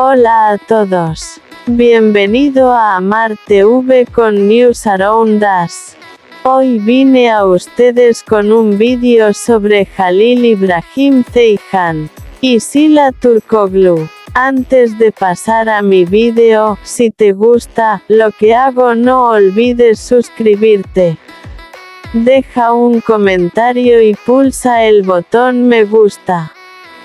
Hola a todos. Bienvenido a Amar TV con News Around Us. Hoy vine a ustedes con un vídeo sobre Jalil Ibrahim Ceyhan y Sila Turkoglu. Antes de pasar a mi vídeo, si te gusta lo que hago no olvides suscribirte. Deja un comentario y pulsa el botón me gusta.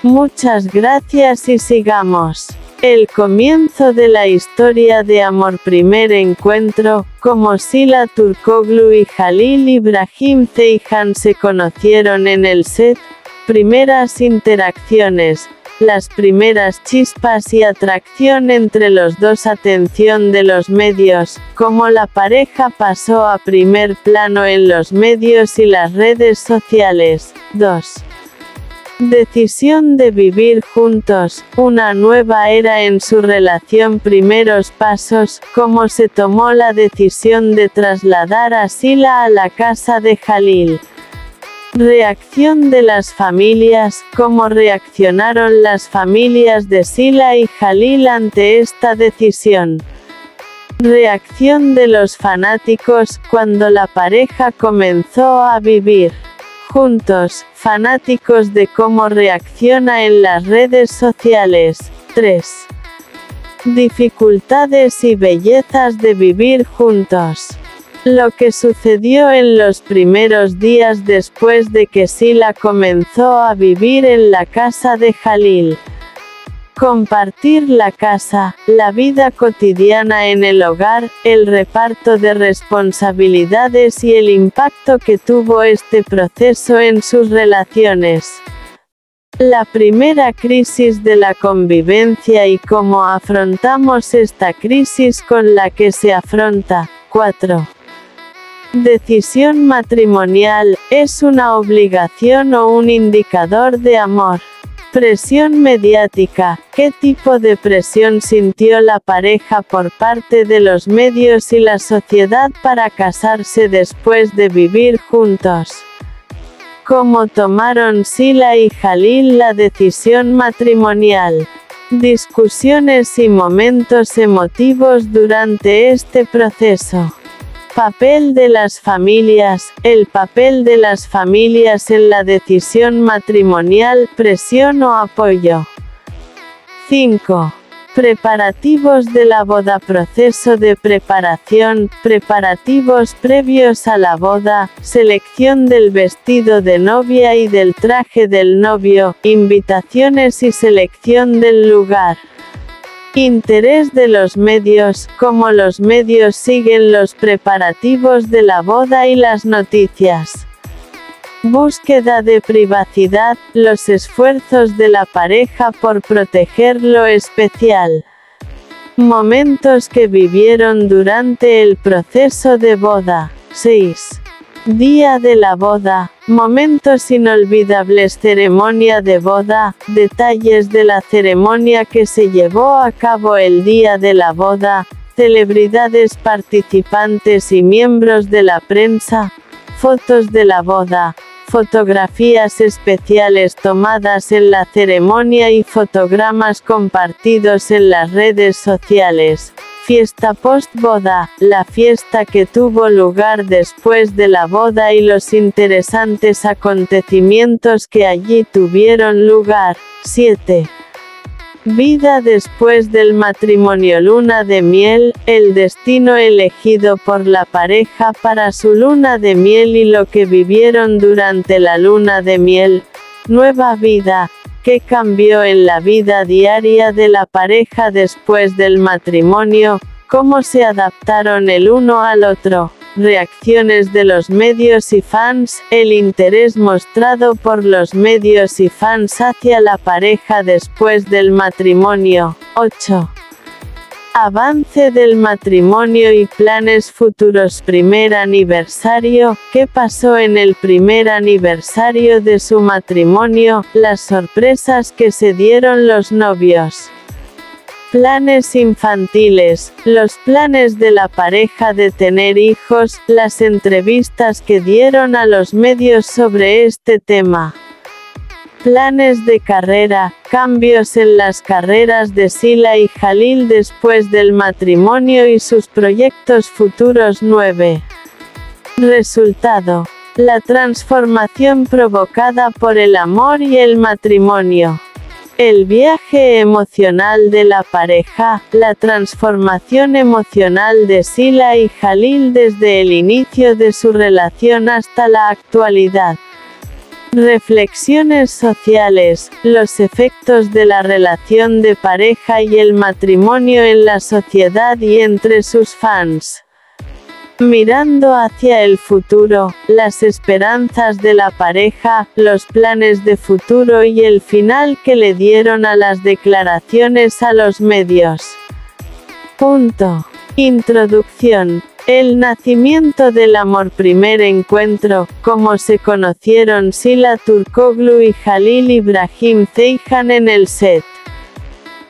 Muchas gracias y sigamos. El comienzo de la historia de amor primer encuentro, como Sila Turkoglu y Jalil Ibrahim Ceyhan se conocieron en el set, primeras interacciones, las primeras chispas y atracción entre los dos atención de los medios, como la pareja pasó a primer plano en los medios y las redes sociales. 2. Decisión de vivir juntos, una nueva era en su relación primeros pasos, como se tomó la decisión de trasladar a Sila a la casa de Jalil. Reacción de las familias, cómo reaccionaron las familias de Sila y Jalil ante esta decisión. Reacción de los fanáticos, cuando la pareja comenzó a vivir juntos, fanáticos de cómo reacciona en las redes sociales. 3. Dificultades y bellezas de vivir juntos. Lo que sucedió en los primeros días después de que Sila comenzó a vivir en la casa de Jalil. Compartir la casa, la vida cotidiana en el hogar, el reparto de responsabilidades y el impacto que tuvo este proceso en sus relaciones. La primera crisis de la convivencia y cómo afrontamos esta crisis con la que se afronta. 4. Decisión matrimonial, ¿es una obligación o un indicador de amor? Presión mediática, ¿qué tipo de presión sintió la pareja por parte de los medios y la sociedad para casarse después de vivir juntos? ¿Cómo tomaron Sila y Jalil la decisión matrimonial? Discusiones y momentos emotivos durante este proceso. Papel de las familias, el papel de las familias en la decisión matrimonial, presión o apoyo. 5. Preparativos de la boda Proceso de preparación, preparativos previos a la boda, selección del vestido de novia y del traje del novio, invitaciones y selección del lugar. Interés de los medios, cómo los medios siguen los preparativos de la boda y las noticias. Búsqueda de privacidad, los esfuerzos de la pareja por proteger lo especial. Momentos que vivieron durante el proceso de boda. 6. Día de la boda, momentos inolvidables ceremonia de boda, detalles de la ceremonia que se llevó a cabo el día de la boda, celebridades participantes y miembros de la prensa, fotos de la boda, fotografías especiales tomadas en la ceremonia y fotogramas compartidos en las redes sociales, Fiesta post-boda, la fiesta que tuvo lugar después de la boda y los interesantes acontecimientos que allí tuvieron lugar. 7. Vida después del matrimonio luna de miel, el destino elegido por la pareja para su luna de miel y lo que vivieron durante la luna de miel. Nueva vida, ¿Qué cambió en la vida diaria de la pareja después del matrimonio? ¿Cómo se adaptaron el uno al otro? Reacciones de los medios y fans, el interés mostrado por los medios y fans hacia la pareja después del matrimonio. 8. Avance del matrimonio y planes futuros Primer aniversario, ¿qué pasó en el primer aniversario de su matrimonio? Las sorpresas que se dieron los novios. Planes infantiles, los planes de la pareja de tener hijos, las entrevistas que dieron a los medios sobre este tema. Planes de carrera, cambios en las carreras de Sila y Jalil después del matrimonio y sus proyectos futuros 9. Resultado. La transformación provocada por el amor y el matrimonio. El viaje emocional de la pareja, la transformación emocional de Sila y Jalil desde el inicio de su relación hasta la actualidad. Reflexiones sociales, los efectos de la relación de pareja y el matrimonio en la sociedad y entre sus fans. Mirando hacia el futuro, las esperanzas de la pareja, los planes de futuro y el final que le dieron a las declaraciones a los medios. Punto. Introducción. El nacimiento del amor primer encuentro, como se conocieron Sila Turkoglu y Jalil Ibrahim Zeijan en el set.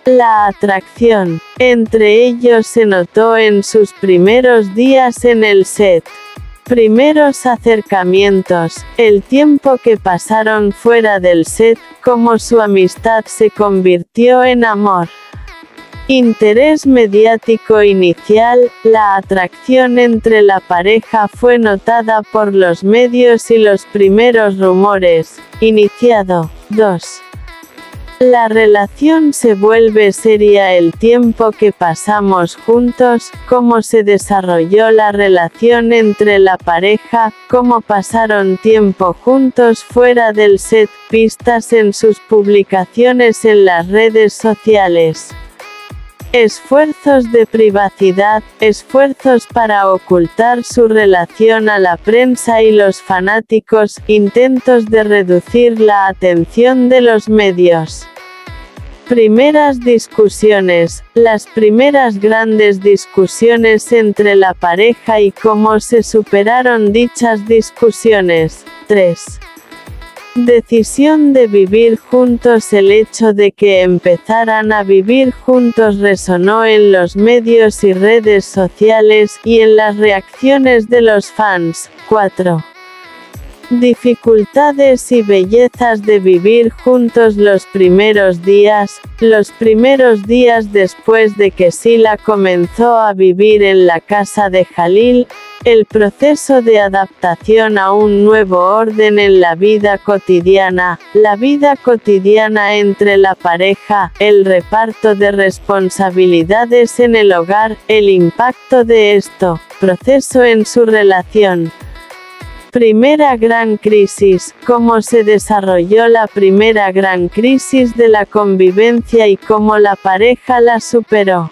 La atracción entre ellos se notó en sus primeros días en el set. Primeros acercamientos, el tiempo que pasaron fuera del set, como su amistad se convirtió en amor. Interés mediático inicial, la atracción entre la pareja fue notada por los medios y los primeros rumores. Iniciado. 2. La relación se vuelve seria el tiempo que pasamos juntos, cómo se desarrolló la relación entre la pareja, cómo pasaron tiempo juntos fuera del set, pistas en sus publicaciones en las redes sociales. Esfuerzos de privacidad, esfuerzos para ocultar su relación a la prensa y los fanáticos, intentos de reducir la atención de los medios. Primeras discusiones, las primeras grandes discusiones entre la pareja y cómo se superaron dichas discusiones. 3. Decisión de vivir juntos El hecho de que empezaran a vivir juntos resonó en los medios y redes sociales, y en las reacciones de los fans. 4. Dificultades y bellezas de vivir juntos los primeros días, los primeros días después de que Sila comenzó a vivir en la casa de Jalil, el proceso de adaptación a un nuevo orden en la vida cotidiana, la vida cotidiana entre la pareja, el reparto de responsabilidades en el hogar, el impacto de esto, proceso en su relación. Primera gran crisis, cómo se desarrolló la primera gran crisis de la convivencia y cómo la pareja la superó.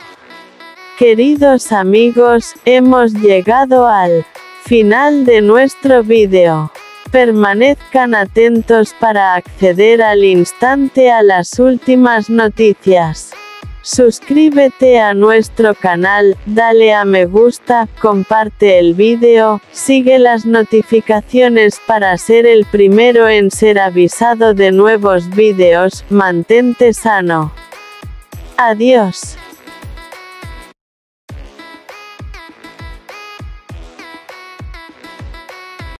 Queridos amigos, hemos llegado al final de nuestro vídeo. Permanezcan atentos para acceder al instante a las últimas noticias. Suscríbete a nuestro canal, dale a me gusta, comparte el vídeo, sigue las notificaciones para ser el primero en ser avisado de nuevos vídeos, mantente sano. Adiós.